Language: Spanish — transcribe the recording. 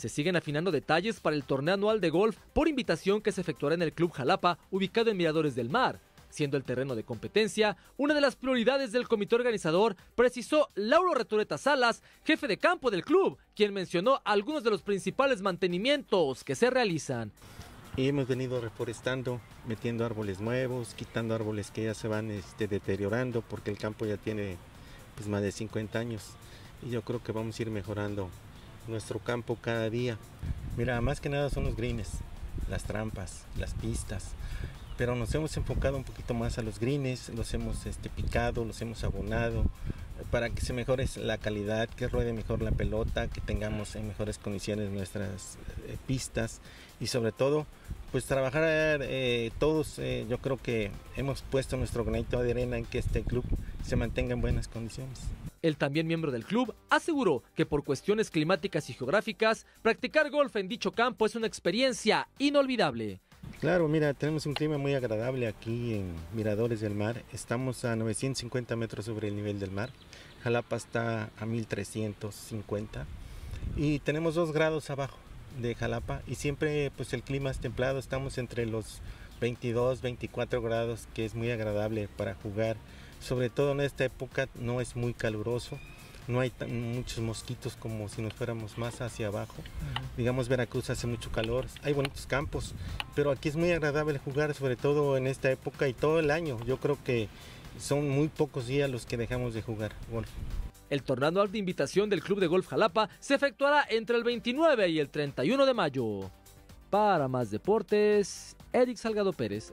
Se siguen afinando detalles para el torneo anual de golf por invitación que se efectuará en el Club Jalapa, ubicado en Miradores del Mar. Siendo el terreno de competencia una de las prioridades del comité organizador, precisó Lauro Retureta Salas, jefe de campo del club, quien mencionó algunos de los principales mantenimientos que se realizan. Y hemos venido reforestando, metiendo árboles nuevos, quitando árboles que ya se van este, deteriorando porque el campo ya tiene pues, más de 50 años. Y yo creo que vamos a ir mejorando nuestro campo cada día. Mira, más que nada son los greens, las trampas, las pistas. Pero nos hemos enfocado un poquito más a los greens, los hemos este, picado, los hemos abonado, para que se mejore la calidad, que ruede mejor la pelota, que tengamos en mejores condiciones nuestras eh, pistas y sobre todo pues trabajar eh, todos, eh, yo creo que hemos puesto nuestro granito de arena en que este club se mantenga en buenas condiciones. El también miembro del club aseguró que por cuestiones climáticas y geográficas, practicar golf en dicho campo es una experiencia inolvidable. Claro, mira, tenemos un clima muy agradable aquí en Miradores del Mar. Estamos a 950 metros sobre el nivel del mar. Jalapa está a 1350 y tenemos dos grados abajo de Jalapa y siempre pues el clima es templado, estamos entre los 22, 24 grados que es muy agradable para jugar, sobre todo en esta época no es muy caluroso, no hay muchos mosquitos como si nos fuéramos más hacia abajo, digamos Veracruz hace mucho calor, hay bonitos campos, pero aquí es muy agradable jugar sobre todo en esta época y todo el año, yo creo que son muy pocos días los que dejamos de jugar golf. El tornado de invitación del Club de Golf Jalapa se efectuará entre el 29 y el 31 de mayo. Para más deportes, Eric Salgado Pérez.